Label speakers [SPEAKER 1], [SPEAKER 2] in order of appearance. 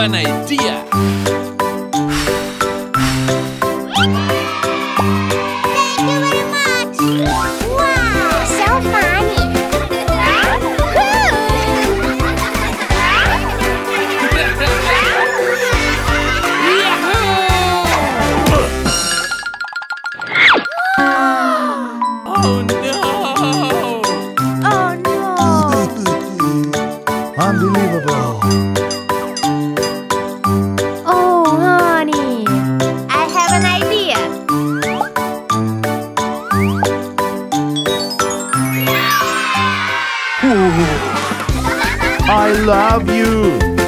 [SPEAKER 1] an idea.
[SPEAKER 2] Thank you very much. Wow, so funny.
[SPEAKER 1] Oh no!
[SPEAKER 3] I love you.